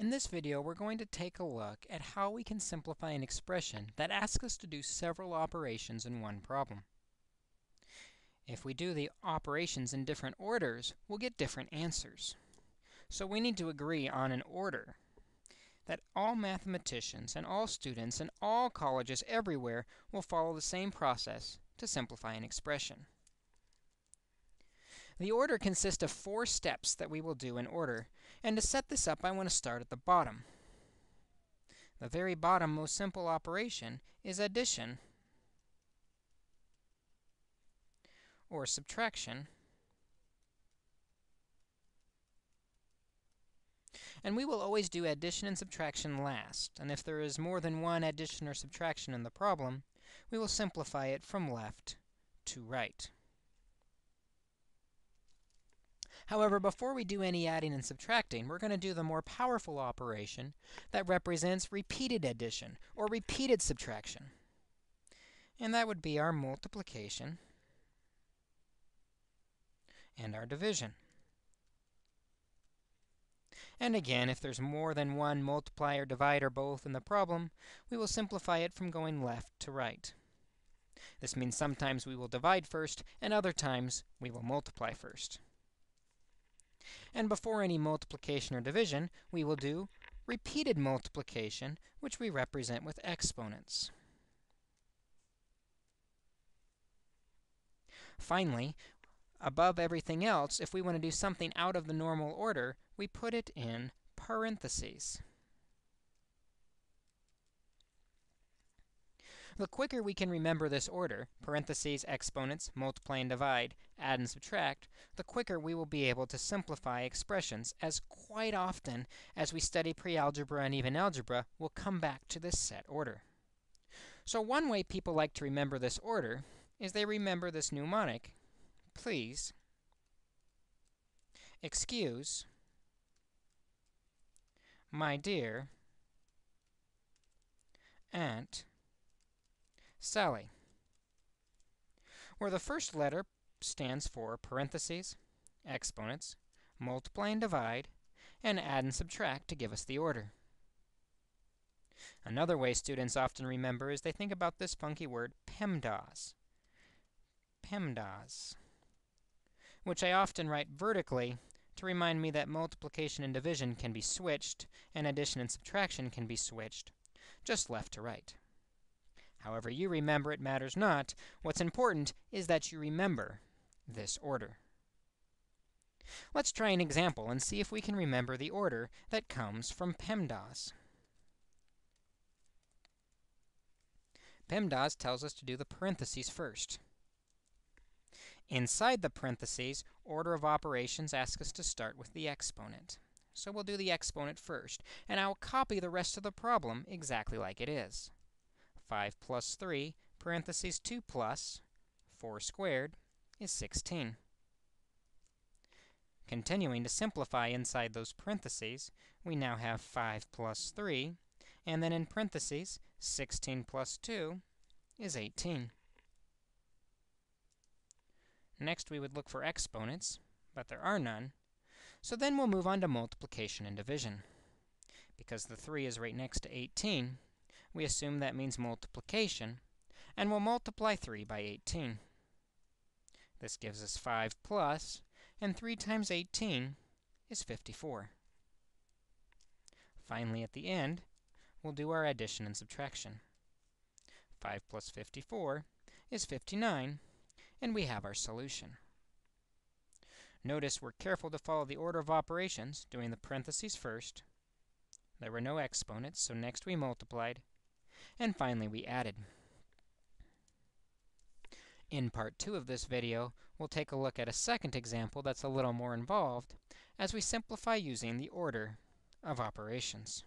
In this video, we're going to take a look at how we can simplify an expression that asks us to do several operations in one problem. If we do the operations in different orders, we'll get different answers. So we need to agree on an order that all mathematicians and all students and all colleges everywhere will follow the same process to simplify an expression. The order consists of four steps that we will do in order. And to set this up, I want to start at the bottom. The very bottom, most simple operation is addition or subtraction. And we will always do addition and subtraction last. And if there is more than one addition or subtraction in the problem, we will simplify it from left to right. However, before we do any adding and subtracting, we're going to do the more powerful operation that represents repeated addition or repeated subtraction. And that would be our multiplication and our division. And again, if there's more than one multiply or divide or both in the problem, we will simplify it from going left to right. This means sometimes we will divide first, and other times we will multiply first. And before any multiplication or division, we will do repeated multiplication, which we represent with exponents. Finally, above everything else, if we want to do something out of the normal order, we put it in parentheses. The quicker we can remember this order, parentheses, exponents, multiply and divide, add and subtract, the quicker we will be able to simplify expressions, as quite often as we study pre-algebra and even algebra, we'll come back to this set order. So one way people like to remember this order is they remember this mnemonic, please, excuse, my dear, aunt, Sally, where the first letter stands for parentheses, exponents, multiply and divide, and add and subtract to give us the order. Another way students often remember is they think about this funky word PEMDAS. PEMDAS, which I often write vertically to remind me that multiplication and division can be switched, and addition and subtraction can be switched, just left to right. However you remember it matters not. What's important is that you remember this order. Let's try an example and see if we can remember the order that comes from PEMDAS. PEMDAS tells us to do the parentheses first. Inside the parentheses, order of operations asks us to start with the exponent. So we'll do the exponent first, and I'll copy the rest of the problem exactly like it is. 5 plus 3, parentheses 2 plus 4 squared is 16. Continuing to simplify inside those parentheses, we now have 5 plus 3, and then in parentheses, 16 plus 2 is 18. Next, we would look for exponents, but there are none. So then we'll move on to multiplication and division. Because the 3 is right next to 18, we assume that means multiplication, and we'll multiply 3 by 18. This gives us 5 plus, and 3 times 18 is 54. Finally, at the end, we'll do our addition and subtraction. 5 plus 54 is 59, and we have our solution. Notice we're careful to follow the order of operations, doing the parentheses first. There were no exponents, so next we multiplied, and finally, we added. In part 2 of this video, we'll take a look at a second example that's a little more involved as we simplify using the order of operations.